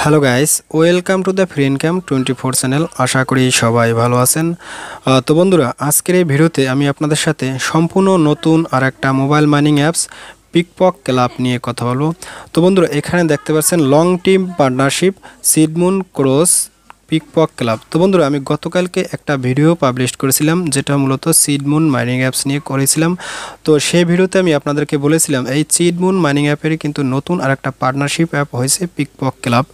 Hello guys welcome to the free income twenty four channel আশা করি সবাই ভালো আছেন। তো বন্ধুরা, আজকের এই ভিডিওতে আমি আপনাদের সাথে সম্পূর্ণ নতুন আর একটা mobile mining apps Pikpok club নিয়ে কথা বলব। তো বন্ধুরা, এখানে দেখতে পাচ্ছেন লং টিম পার্টনারশিপ সিডমুন ক্রস পিকপক ক্লাব তো বন্ধুরা, আমি গতকালকে একটা ভিডিও পাবলিশ করেছিলাম, যেটা মূলত সিডমুন মাইনিং অ্যাপস নিয়ে করেছিলাম। তো সেই ভিডিওতে আমি আপনাদেরকে বলেছিলাম, এই সিডমুন মাইনিং অ্যাপের কিন্তু নতুন আর একটা পার্টনারশিপ অ্যাপ হয়েছে পিকপক ক্লাব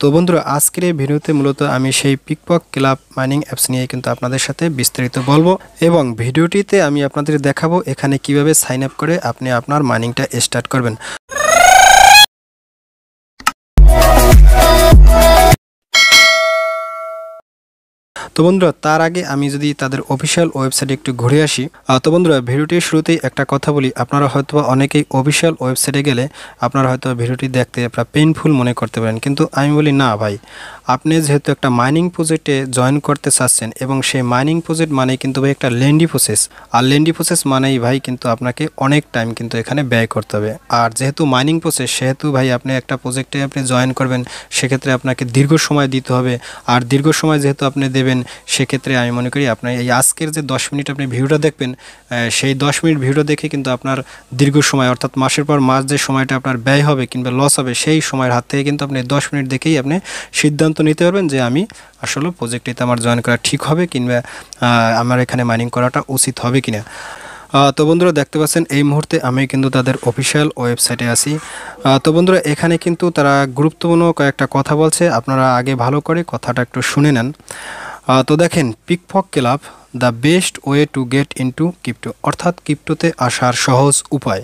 তো বন্ধুরা, আজকের এই ভিডিওতে মূলত আমি সেই পিকপক ক্লাব মাইনিং অ্যাপস নিয়ে কিন্তু আপনাদের সাথে বিস্তারিত বলব এবং ভিডিওটিতে আমি আপনাদের দেখাবো এখানে কীভাবে সাইন আপ করে আপনি আপনার মাইনিংটা স্টার্ট করবেন। তো বন্ধুরা, তার আগে আমি যদি তাদের অফিসিয়াল ওয়েবসাইটে একটু ঘুরে আসি তো বন্ধুরা, ভিডিওটির শুরুতেই একটা কথা বলি, আপনারা হয়তো অনেকেই অফিসিয়াল ওয়েবসাইটে গেলে আপনারা হয়তো ভিডিওটি দেখতে আপনারা পেইনফুল মনে করতে পারেন, কিন্তু আমি বলি না ভাই। আপনি যেহেতু একটা মাইনিং প্রজেক্টে জয়েন করতে চাচ্ছেন, এবং সেই মাইনিং প্রজেক্ট মানে কিন্তু ভাই একটা লেন্ডি প্রসেস আর লেন্ডি প্রসেস মানেই ভাই কিন্তু আপনাকে অনেক টাইম কিন্তু এখানে ব্যয় করতে হবে। আর যেহেতু মাইনিং প্রসেস সেহেতু ভাই আপনি একটা প্রজেক্টে আপনি জয়েন করবেন, সেক্ষেত্রে আপনাকে দীর্ঘ সময় দিতে হবে। আর দীর্ঘ সময় যেহেতু আপনি দেবেন সেক্ষেত্রে আমি মনে করি আপনার এই আজকের যে দশ মিনিট আপনি ভিডিওটা দেখবেন সেই দশ মিনিট ভিডিও দেখে কিন্তু আপনার দীর্ঘ সময়, অর্থাৎ মাসের পর মাস যে সময়টা আপনার ব্যয় হবে কিংবা লস হবে, সেই সময়ের হাত থেকে কিন্তু আপনি দশ মিনিট দেখেই আপনি সিদ্ধান্ত নিতে পারবেন যে আমি আসলে প্রজেক্টটিতে আমার জয়েন করা ঠিক হবে কিংবা আমার এখানে মাইনিং করাটা উচিত হবে কিনা। তো বন্ধুরা দেখতে পাচ্ছেন, এই মুহূর্তে আমি কিন্তু তাদের অফিসিয়াল ওয়েবসাইটে আছি। তো বন্ধুরা এখানে কিন্তু তারা গুরুত্বপূর্ণ কয়েকটা কথা বলছে, আপনারা আগে ভালো করে কথাটা একটু শুনে নেন। তো দেখেন Pikpok club the best way to get into crypto অর্থাৎ ক্রিপ্টোতে আসার সহজ উপায়।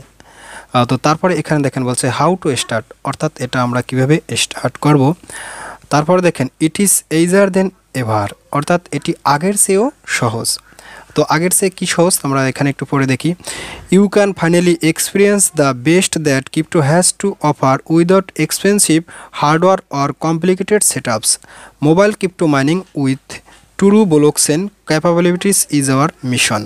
তো তারপরে এখানে দেখেন বলছে হাউ টু স্টার্ট অর্থাৎ এটা আমরা কীভাবে স্টার্ট করব। তারপরে দেখেন ইট ইজ এইজার দেন এভার অর্থাৎ এটি আগের চেয়েও সহজ। তো আগের চেয়ে কী সহজ? আমরা এখানে একটু পরে দেখি। You can finally experience the best that crypto has to offer without expensive hardware or complicated setups mobile crypto mining with true blockchain capabilities is our mission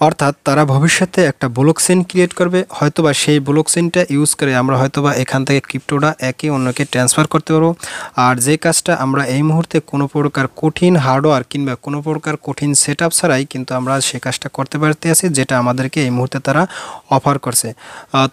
অর্থাৎ তারা ভবিষ্যতে একটা ব্লকচেন ক্রিয়েট করবে, হয়তোবা সেই ব্লকচেনটা ইউজ করে আমরা হয়তোবা এখান থেকে ক্রিপ্টোটা একে অন্যকে ট্রান্সফার করতে পারব। আর যে কাজটা আমরা এই মুহূর্তে কোনো প্রকার কঠিন হার্ডওয়্যার কিংবা কোনো প্রকার কঠিন সেট আপ ছাড়াই কিন্তু আমরা সে কাজটা করতে পারতে আছি, যেটা আমাদেরকে এই মুহূর্তে তারা অফার করছে।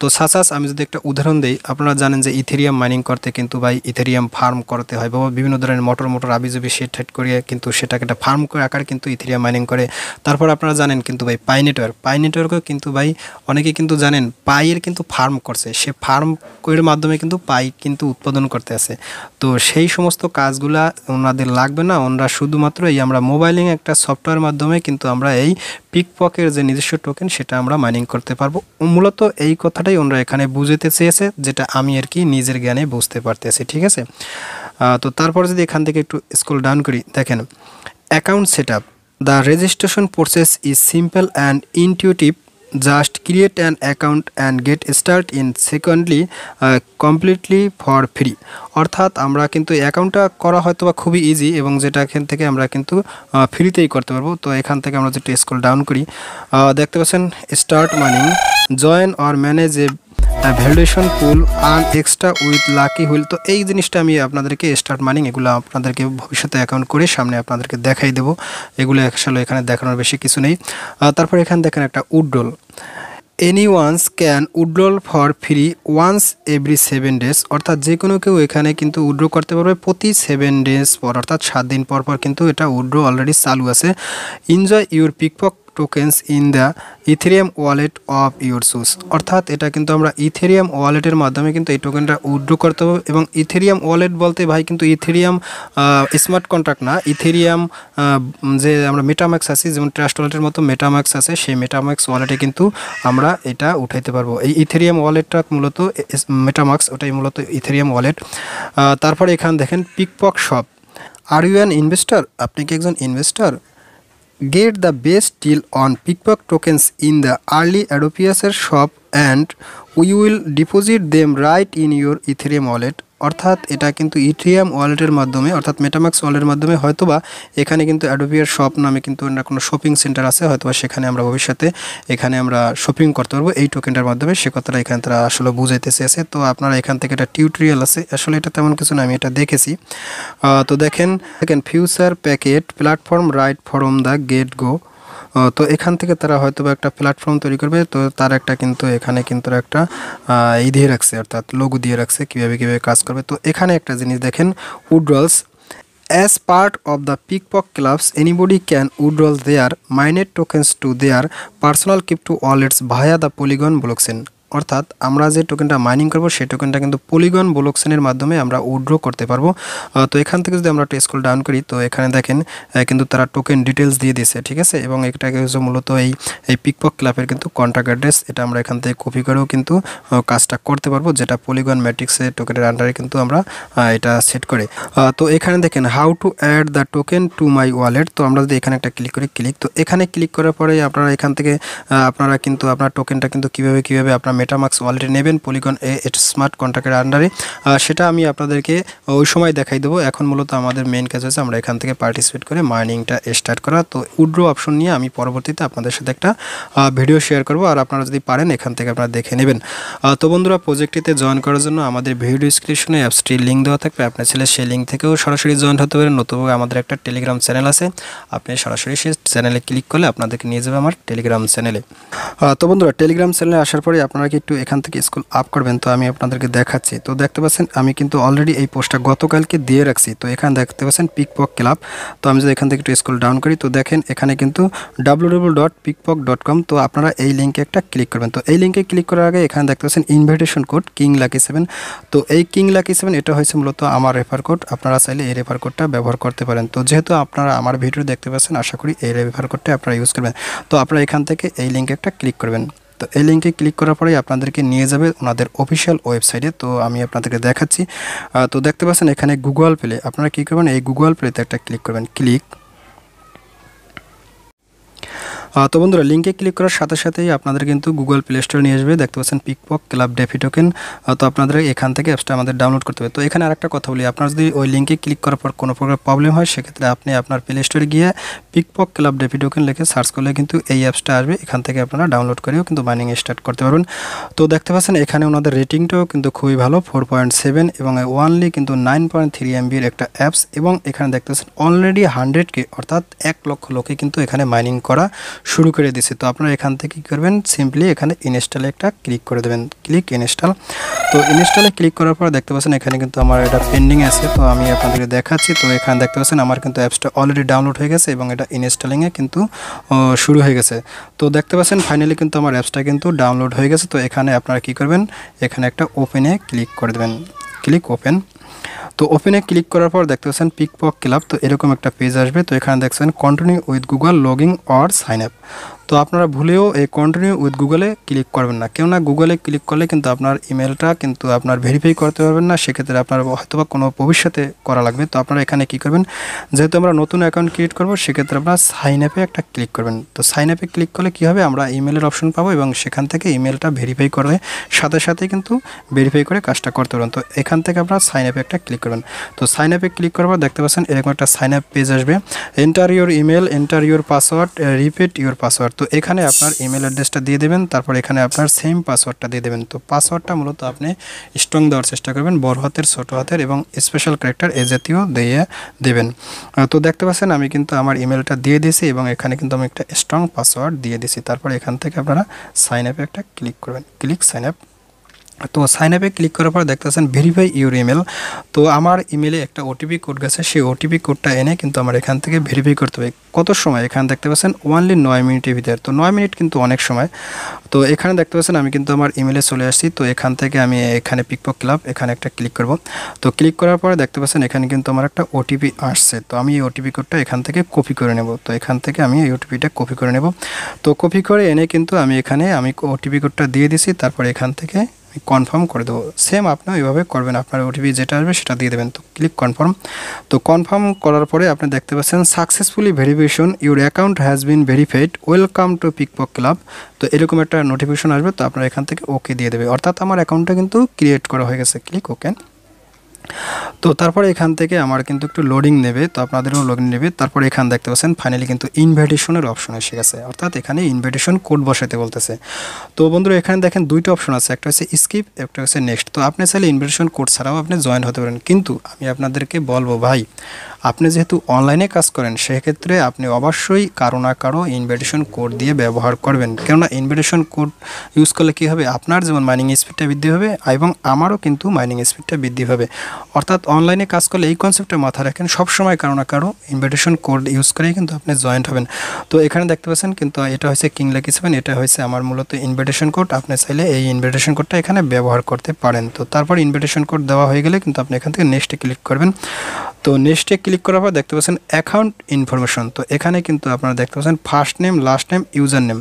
তো সাসাস, আমি যদি একটা উদাহরণ দিই, আপনারা জানেন যে ইথেরিয়াম মাইনিং করতে কিন্তু ভাই ইথেরিয়াম ফার্ম করতে হয় বা বিভিন্ন ধরনের মোটর মোটর আবিজবি সেট ঠেট করিয়ে কিন্তু সেটাকে একটা ফার্ম করে আকার কিন্তু ইথেরিয়াম মাইনিং করে। তারপর আপনারা জানেন কিন্তু ভাই পাই নেটওয়ার্ক পাই নেটওয়ার্কও কিন্তু ভাই অনেকে কিন্তু জানেন পাইয়ের কিন্তু ফার্ম করছে। সে ফার্ম এর মাধ্যমে কিন্তু পাই কিন্তু উৎপাদন করতে আছে। তো সেই সমস্ত কাজগুলা ওনাদের লাগবে না। ওনারা শুধুমাত্র এই আমরা মোবাইলিং একটা সফটওয়্যার মাধ্যমে কিন্তু আমরা এই পিকপকের যে নিজস্ব টোকেন সেটা আমরা মাইনিং করতে পারব। মূলত এই কথাটাই ওনারা এখানে বুঝতে চেয়েছে, যেটা আমি আর কি নিজের জ্ঞানে বুঝতে পারতেছি, ঠিক আছে? তো তারপর যদি এখান থেকে একটু স্কুল ডাউন করি, দেখেন account set up the registration process is simple and intuitive just create an account and get start in secondly completely for free অর্থাৎ আমরা কিন্তু অ্যাকাউন্টটা করা হয়তো বা খুবই ইজি এবং যেটা এখান থেকে আমরা কিন্তু ফ্রিতেই করতে পারব। তো এখান থেকে আমরা যদি স্কুল ডাউন করি দেখতে পাচ্ছেন start mining join or manage a valuation pool earn extra with lucky wheel তো এই জিনিসটা আমি আপনাদেরকে স্টার্ট মানিং এগুলো আপনাদেরকে ভবিষ্যতে অ্যাকাউন্ট করে সামনে আপনাদেরকে দেখাই দেবো। এগুলো আসলে এখানে দেখানোর বেশি কিছু নেই। তারপর এখানে দেখেন একটা withdrawal any once can withdraw for free once every seven days অর্থাৎ যে কোনো কেউ এখানে কিন্তু উড্রো করতে পারবে প্রতি সেভেন ডেজ পর। অর্থাৎ সাত দিন পর পর কিন্তু এটা উড্রো অলরেডি চালু আছে। Enjoy your Pikpok tokens in the Ethereum wallet of your choice অর্থাৎ এটা কিন্তু আমরা ইথেরিয়াম ওয়ালেটের মাধ্যমে কিন্তু এই টোকেনটা উইথড্র করতে হবে এবং ইথেরিয়াম ওয়ালেট বলতে ভাই কিন্তু ইথেরিয়াম স্মার্ট কন্ট্রাক্ট না। ইথেরিয়াম যে আমরা মেটাম্যাক্স আছি, যেমন ট্রাস্ট ওয়ালেটের মতো মেটাম্যাক্স আছে, সেই মেটাম্যাক্স ওয়ালেটে কিন্তু আমরা এটা উঠাইতে পারব। এই ইথেরিয়াম ওয়ালেটটা মূলত মেটামাক্স ওটাই মূলত ইথেরিয়াম ওয়ালেট তারপরে এখানে দেখেন Pikpok shop are you an investor আপনি কি একজন investor Get the best deal on pickpock tokens in the early Adopiaser shop and we will deposit them right in your Ethereum wallet. অর্থাৎ এটা কিন্তু ethereum ওয়ালেটের মাধ্যমে, অর্থাৎ মেটামাক্স ওয়ালেটের মাধ্যমে হয়তোবা এখানে কিন্তু অ্যাডোবিয়ার শপ নামে কিন্তু কোনো শপিং সেন্টার আছে, হয়তোবা সেখানে আমরা ভবিষ্যতে এখানে আমরা শপিং করতে পারব। এই টোকেনটার মাধ্যমে সে কথাটা এখানে তারা আসলে বুঝাইতে চেয়েছে তো আপনারা এখান থেকে একটা টিউটোরিয়াল আছে। আসলে এটা তেমন কিছু না, আমি এটা দেখেছি। তো দেখেন দেখেন future packet platform right from the get go তো এখান থেকে তারা হয়তো একটা প্ল্যাটফর্ম তৈরি করবে। তো তার একটা কিন্তু এখানে কিন্তু একটা ই দিয়ে রাখছে, অর্থাৎ লোগো দিয়ে রাখছে কীভাবে কীভাবে কাজ করবে। তো এখানে একটা জিনিস দেখেন withdrawals as part of the Pikpok clubs anybody can withdraw their mined tokens to their personal keep to wallets via the Polygon blockchain অর্থাৎ আমরা যে টোকেনটা মাইনিং করব, সেই টোকেনটা কিন্তু পলিগন ব্লকচেনের মাধ্যমে আমরা উইথড্র করতে পারব। তো এখান থেকে যদি আমরা একটা স্কুল ডাউন করি, তো এখানে দেখেন কিন্তু তারা টোকেন ডিটেলস দিয়ে দিয়েছে, ঠিক আছে? এবং এটা হচ্ছে মূলত এই এই পিকপক ক্লাবের কিন্তু কন্ট্যাক্ট অ্যাড্রেস এটা আমরা এখান থেকে কপি করেও কিন্তু কাজটা করতে পারব, যেটা পলিগন ম্যাট্রিক্সের টোকেনের আন্ডারে কিন্তু আমরা এটা সেট করে। তো এখানে দেখেন how to add the token to my wallet তো আমরা যদি এখানে একটা ক্লিক করি ক্লিক তো এখানে ক্লিক করার পরে আপনারা এখান থেকে আপনারা কিন্তু আপনার টোকেনটা কিন্তু কীভাবে কীভাবে আপনার মেটামাক্স ওয়ালেটে নেবেন পলিগন এ স্মার্ট কন্ট্রাক্টের আন্ডারে সেটা আমি আপনাদেরকে ওই সময় দেখাই দেবো। এখন মূলত আমাদের মেন কাজ হচ্ছে আমরা এখান থেকে পার্টিসিপেট করে মাইনিংটা স্টার্ট করা। তো উড্রো অপশন নিয়ে আমি পরবর্তীতে আপনাদের সাথে একটা ভিডিও শেয়ার করব। আর আপনারা যদি পারেন, এখান থেকে আপনারা দেখে নেবেন। তো বন্ধুরা প্রজেক্টটিতে জয়েন করার জন্য আমাদের ভিডিও ডিসক্রিপশনে অ্যাপসটির লিঙ্ক দেওয়া থাকবে। আপনার ছেলে সেই লিঙ্ক থেকেও সরাসরি জয়েন হতে পারেন নতুবা আমাদের একটা টেলিগ্রাম চ্যানেল আছে। আপনি সরাসরি সেই চ্যানেলে ক্লিক করলে আপনাদেরকে নিয়ে যাবে আমার টেলিগ্রাম চ্যানেলে তো বন্ধুরা টেলিগ্রাম চ্যানেলে আসার পরে আপনারা কি একটু এখান থেকে স্কুল আপ করবেন, তো আমি আপনাদেরকে দেখাচ্ছি। তো দেখতে পাচ্ছেন, আমি কিন্তু অলরেডি এই পোস্টটা গতকালকে দিয়ে রাখছি। তো এখানে দেখতে পাচ্ছেন পিকপক ক্লাব তো আমি যদি এখান থেকে একটু স্কুল ডাউন করি, তো দেখেন, এখানে কিন্তু W dot Pikpok dot com তো আপনারা এই লিঙ্কে একটা ক্লিক করবেন। তো এই লিঙ্কে ক্লিক করার আগে এখানে দেখতে পাচ্ছেন invitation code king lucky seven তো এই কিং লাকি সেভেন এটা হয়েছে মূলত আমার রেফার কোড আপনারা চাইলে এই রেফার কোডটা ব্যবহার করতে পারেন। তো যেহেতু আপনারা আমার ভিডিও দেখতে পাচ্ছেন, আশা করি এই রেফার কোডটা আপনারা ইউজ করবেন। তো আপনারা এখান থেকে এই লিঙ্কে একটা ক্লিক করবেন। তো এই লিঙ্কে ক্লিক করার পরেই আপনাদেরকে নিয়ে যাবে ওনাদের অফিসিয়াল ওয়েবসাইটে। তো আমি আপনাদেরকে দেখাচ্ছি। তো দেখতে পাচ্ছেন এখানে গুগল প্লে আপনারা কী করবেন? এই গুগল প্লেতে একটা ক্লিক করবেন। ক্লিক। তো বন্ধুরা লিঙ্কে ক্লিক করার সাথে সাথেই আপনাদের কিন্তু গুগল প্লে স্টোরে নিয়ে আসবে। দেখতে পাচ্ছেন পিকপক ক্লাব ডেফি টোকেন তো আপনাদের এখান থেকে অ্যাপসটা আমাদের ডাউনলোড করতে হবে। তো এখানে আরেকটা কথা বলি, আপনার যদি ওই লিঙ্কে ক্লিক করার পর কোনো প্রকার প্রবলেম হয়, সেক্ষেত্রে আপনি আপনার প্লে স্টোরে গিয়ে পিকপক ক্লাব ডেফি টোকেন লিখে সার্চ করলে কিন্তু এই অ্যাপসটা আসবে। এখান থেকে আপনারা ডাউনলোড করেও কিন্তু মাইনিং স্টার্ট করতে পারবেন। তো দেখতে পাচ্ছেন এখানে ওনাদের রেটিংটাও কিন্তু খুবই ভালো ফোর পয়েন্ট সেভেন এবং ওয়ানলি কিন্তু নাইন পয়েন্ট থ্রি এমবির একটা অ্যাপস এবং এখানে দেখতে পাচ্ছেন অলরেডি হান্ড্রেড কে অর্থাৎ এক লক্ষ লোকে কিন্তু এখানে মাইনিং করা শুরু করে দিয়েছে। তো আপনারা এখান থেকে কী করবেন? সিম্পলি এখানে ইনস্টলে একটা ক্লিক করে দেবেন। ক্লিক ইনস্টল তো ইনস্টলে ক্লিক করার পর দেখতে পাচ্ছেন এখানে কিন্তু আমার এটা পেন্ডিং আছে। তো আমি আপনাদেরকে দেখাচ্ছি। তো এখানে দেখতে পাচ্ছেন আমার কিন্তু অ্যাপসটা অলরেডি ডাউনলোড হয়ে গেছে এবং এটা ইনস্টলিংয়ে কিন্তু শুরু হয়ে গেছে। তো দেখতে পাচ্ছেন ফাইনালি কিন্তু আমার অ্যাপসটা কিন্তু ডাউনলোড হয়ে গেছে। তো এখানে আপনারা কী করবেন? এখানে একটা ওপেনে ক্লিক করে দেবেন। ক্লিক ওপেন তো ওপেনে ক্লিক করার পর দেখতে পাচ্ছেন পিকপক ক্লাব তো এরকম একটা পেজ আসবে। তো এখানে দেখছেন continue with Google login or sign up তো আপনারা ভুলেও এই কন্টিনিউ উইথ গুগলে ক্লিক করবেন না। কেননা গুগলে ক্লিক করলে কিন্তু আপনার ইমেলটা কিন্তু আপনার ভেরিফাই করতে পারবেন না, সেক্ষেত্রে আপনার হয়তোবা কোনো ভবিষ্যতে করা লাগবে। তো আপনারা এখানে কি করবেন? যেহেতু আমরা নতুন অ্যাকাউন্ট ক্রিয়েট করব, সেক্ষেত্রে আপনারা সাইন অ্যাপে একটা ক্লিক করবেন। তো সাইন অ্যাপে ক্লিক করলে কী হবে? আমরা ইমেলের অপশন পাবো এবং সেখান থেকে ইমেলটা ভেরিফাই করে সাথে সাথে কিন্তু ভেরিফাই করে কাজটা করতে পারবেন। তো এখান থেকে আপনারা সাইন অ্যাপে একটা ক্লিক করবেন। তো সাইন অ্যাপে ক্লিক করার পর দেখতে পাচ্ছেন এরকম একটা সাইন আপ পেজ আসবে। Enter your email enter your password repeat your password তো এখানে আপনার ইমেল অ্যাড্রেসটা দিয়ে দেবেন, তারপর এখানে আপনার সেম পাসওয়ার্ডটা দিয়ে দেবেন। তো পাসওয়ার্ডটা মূলত আপনি স্ট্রং দেওয়ার চেষ্টা করবেন, বড় হাতের, ছোট হাতের এবং স্পেশাল ক্যারেক্টার এ জাতীয় দিয়ে দেবেন। তো দেখতে পাচ্ছেন আমি কিন্তু আমার ইমেলটা দিয়ে দিয়েছি এবং এখানে কিন্তু আমি একটা স্ট্রং পাসওয়ার্ড দিয়ে দিয়েছি। তারপর এখান থেকে আপনারা সাইন আপে একটা ক্লিক করবেন। ক্লিক সাইন আপ তো সাইন আপে ক্লিক করার পর দেখতেছেন ভেরিফাই ইউর ইমেল তো আমার ইমেলে একটা ওটিপি কোড গেছে, সেই ওটিপি কোডটা এনে কিন্তু আমার এখান থেকে ভেরিফাই করতে হবে। কত সময়? এখানে দেখতে পাচ্ছেন ওনলি নয় মিনিটের ভিতরে। তো নয় মিনিট কিন্তু অনেক সময়। তো এখানে দেখতে পাচ্ছেন আমি কিন্তু আমার ইমেলে চলে আসছি। তো এখান থেকে আমি এখানে পিকপক ক্লাব এখানে একটা ক্লিক করব। তো ক্লিক করার পরে দেখতে পাচ্ছেন এখানে কিন্তু আমার একটা ওটিপি আসছে। তো আমি এই ওটিপি কোডটা এখান থেকে কপি করে নেব। তো এখান থেকে আমি এই ওটিপিটা কপি করে নেব। তো কপি করে এনে কিন্তু আমি এখানে আমি ওটিপি কোডটা দিয়ে দিছি। তারপর এখান থেকে কনফার্ম করে দেবো। সেম আপনি ওইভাবে করবেন, আপনার ওটিপি যেটা আসবে সেটা দিয়ে দেবেন। তো ক্লিক কনফার্ম তো কনফার্ম করার পরে আপনি দেখতে পাচ্ছেন successfully verification your account has been verified welcome to Pikpok club তো এরকম একটা নোটিফিকেশন আসবে, তো আপনার এখান থেকে ওকে দিয়ে দেবে। অর্থাৎ আমার অ্যাকাউন্টটা কিন্তু ক্রিয়েট করা হয়ে গেছে। ক্লিক ওকে তো তারপরে এখান থেকে আমার কিন্তু একটু লোডিং নেবে, তো আপনাদেরও লোডিং নেবে। তারপরে এখান দেখতে পাচ্ছেন ফাইনালি কিন্তু ইনভাইটেশনের অপশন এসে গেছে। অর্থাৎ এখানে ইনভাইটেশন কোড বসাতে বলতেছে। তো বন্ধুরা, এখানে দেখেন দুইটা অপশন আছে, একটা হচ্ছে স্কিপ একটা হচ্ছে নেক্সট তো আপনি চাইলে ইনভাইটেশন কোড ছাড়াও আপনি জয়েন হতে পারেন। কিন্তু আমি আপনাদেরকে বলব ভাই আপনি যেহেতু অনলাইনে কাজ করেন, সেক্ষেত্রে আপনি অবশ্যই কারও না কারও ইনভাইটেশন কোড দিয়ে ব্যবহার করবেন। কেননা ইনভাইটেশন কোড ইউজ করলে কী হবে? আপনার যেমন মাইনিং স্পিডটা বৃদ্ধি হবে, এবং আমারও কিন্তু মাইনিং স্পিডটা বৃদ্ধি হবে। অর্থাৎ অনলাইনে কাজ করলে এই কনসেপ্টটা মাথায় রাখেন, সবসময় কারও না কারও ইনভাইটেশন কোড ইউজ করেই কিন্তু আপনি জয়েন্ট হবেন। তো এখানে দেখতে পাচ্ছেন কিন্তু এটা হচ্ছে কিং লাকি সেভেন এটা হয়েছে আমার মূলত ইনভাইটেশন কোড আপনি চাইলে এই ইনভাইটেশন কোডটা এখানে ব্যবহার করতে পারেন। তো তারপর ইনভাইটেশন কোড দেওয়া হয়ে গেলে কিন্তু আপনি এখান থেকে নেক্সটে ক্লিক করবেন। তো নেক্সটে ক্লিক করার পর দেখতে পাচ্ছেন অ্যাকাউন্ট ইনফরমেশন তো এখানে কিন্তু আপনারা দেখতে পাচ্ছেন first name last name user name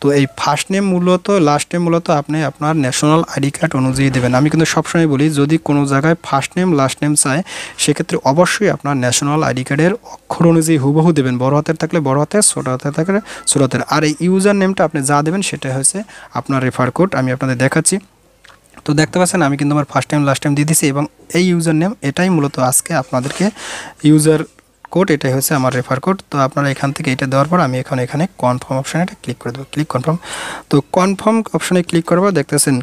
তো এই ফার্স্ট নেম মূলত লাস্ট নেম মূলত আপনি আপনার ন্যাশনাল আইডি কার্ড অনুযায়ী দেবেন। আমি কিন্তু সবসময় বলি, যদি কোনো জায়গায় ফার্স্ট নেম লাস্ট নেম চায়, সেক্ষেত্রে অবশ্যই আপনার ন্যাশনাল আইডি কার্ডের অক্ষর অনুযায়ী হুবহু দেবেন। বড় হাতের থাকলে বড় হাতের ছোট হাতের থাকলে ছোট হাতের। আর এই ইউজার নেমটা আপনি যা দেবেন সেটা হচ্ছে আপনার রেফার কোড আমি আপনাদের দেখাচ্ছি। তো দেখতে পাচ্ছেন, আমি কিন্তু আমার ফার্স্ট টাইম লাস্ট টাইম দিয়ে দিছি এবং এই ইউজার নেম এটাই মূলত আজকে আপনাদেরকে ইউজার কোড এটাই হচ্ছে আমার রেফার কোড তো আপনারা এখান থেকে এটা দেওয়ার পর আমি এখন এখানে কনফার্ম অপশানে এটা ক্লিক করে দেবো। ক্লিক কনফার্ম তো কনফার্ম অপশানে ক্লিক করার পর দেখতেছেন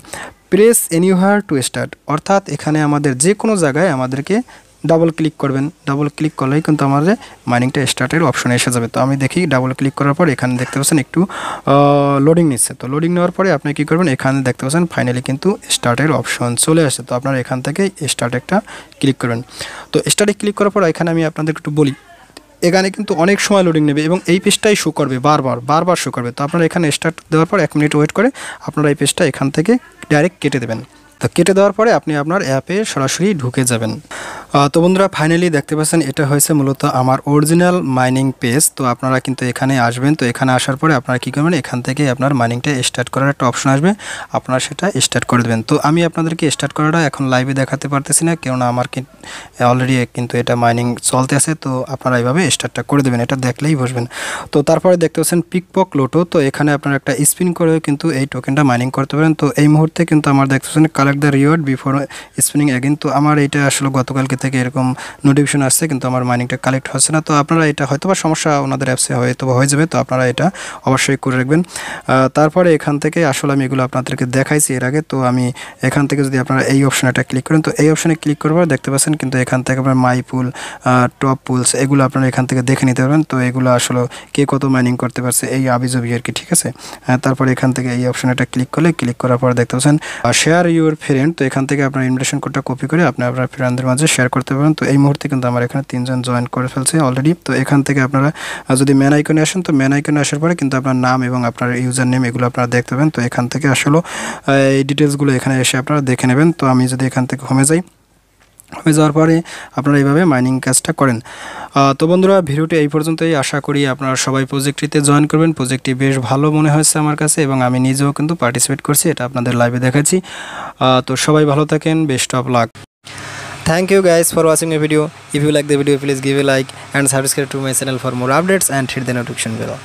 প্রেস এনিহার টু স্টার্ট অর্থাৎ এখানে আমাদের যে কোনো জায়গায় আমাদেরকে ডাবল ক্লিক করবেন ডাবল ক্লিক করলেই কিন্তু আমাদের মাইনিংটা স্টার্টের অপশনে এসে যাবে। তো আমি দেখি ডাবল ক্লিক করার পর এখানে দেখতে পাচ্ছেন একটু লোডিং নিচ্ছে। তো লোডিং নেওয়ার পরে আপনি কী করবেন, এখানে দেখতে পাচ্ছেন ফাইনালি কিন্তু স্টার্টের অপশন চলে আসে। তো আপনারা এখান থেকে স্টার্ট একটা ক্লিক করবেন। তো স্টার্টে ক্লিক করার পর এখানে আমি আপনাদের একটু বলি, এখানে কিন্তু অনেক সময় লোডিং নেবে এবং এই পেজটাই শো করবে বারবার বারবার শো করবে। তো আপনারা এখানে স্টার্ট দেওয়ার পর এক মিনিট ওয়েট করে আপনারা এই পেজটা এখান থেকে ডাইরেক্ট কেটে দেবেন। তো কেটে দেওয়ার পরে আপনি আপনার অ্যাপে সরাসরি ঢুকে যাবেন। তো বন্ধুরা ফাইনালি দেখতে পাচ্ছেন, এটা হয়েছে মূলত আমার অরিজিনাল মাইনিং পেজ তো আপনারা কিন্তু এখানে আসবেন, তো এখানে আসার পরে আপনারা কী করবেন, এখান থেকে আপনার মাইনিংটা স্টার্ট করার একটা অপশন আসবে। আপনারা সেটা স্টার্ট করে দেবেন। তো আমি আপনাদেরকে স্টার্ট করাটা এখন লাইভে দেখাতে পারতেছি না, কেননা আমার অলরেডি কিন্তু এটা মাইনিং চলতে আছে, তো আপনারা এইভাবে স্টার্টটা করে দেবেন, এটা দেখলেই বসবেন তো তারপরে দেখতে পাচ্ছেন পিকপক লোটো তো এখানে আপনারা একটা স্পিন করে কিন্তু এই টোকেনটা মাইনিং করতে পারেন। তো এই মুহূর্তে কিন্তু আমার দেখতে পাচ্ছেন collect the reward before spinning again তো আমার এটা আসলে গতকালকে থেকে এরকম নোটিফিকেশন আসছে, কিন্তু আমার মাইনিংটা কালেক্ট হচ্ছে না। তো আপনারা এটা হয়তো বা সমস্যা ওনাদের অ্যাপসে হয়তো হয়ে যাবে, তো আপনারা এটা অবশ্যই করে রাখবেন। তারপরে এখান থেকে আসলে আমি এগুলো আপনাদেরকে দেখাইছি এর আগে, তো আমি এখান থেকে যদি আপনারা এই অপশানটা ক্লিক করেন, তো এই অপশানে ক্লিক করবার দেখতে পাচ্ছেন কিন্তু এখান থেকে আপনার মাই পুল টপ পুলস এগুলো আপনারা এখান থেকে দেখে নিতে পারবেন। তো এগুলো আসলে কে কত মাইনিং করতে পারছে এই আবিজবি আর কি, ঠিক আছে? তারপরে এখান থেকে এই অপশানটা ক্লিক করলে ক্লিক করার পর দেখতে পাচ্ছেন শেয়ার ইউর ফ্রেন্ড তো এখান থেকে আপনার ইনভিটেশন কোডটা কপি করে আপনি আপনার ফ্রেন্ডদের মাঝে শেয়ার করতে পারেন। তো এই মুহূর্তে কিন্তু আমার এখানে তিনজন জয়েন করে ফেলছে অলরেডি তো এখান থেকে আপনারা যদি ম্যান আইকনে আসেন, তো ম্যান আইকনে আসার পরে কিন্তু আপনার নাম এবং আপনার ইউজার নেম এগুলো আপনারা দেখতে পাবেন। তো এখান থেকে আসলে এই ডিটেলসগুলো এখানে এসে আপনারা দেখে নেবেন। তো আমি যদি এখান থেকে হোমে যাই হয়ে যাওয়ার পরে আপনারা এইভাবে মাইনিং কাজটা করেন। তো বন্ধুরা, ভিডিওটি এই পর্যন্তই। আশা করি আপনারা সবাই প্রজেক্টটিতে জয়েন করবেন। প্রজেক্টটি বেশ ভালো মনে হয়েছে আমার কাছে এবং আমি নিজেও কিন্তু পার্টিসিপেট করছি। এটা আপনাদের লাইভে দেখাচ্ছি। তো সবাই ভালো থাকেন। Best of luck Thank you guys for watching my video. If you like the video, please give a like and subscribe to my channel for more updates and hit the notification bell.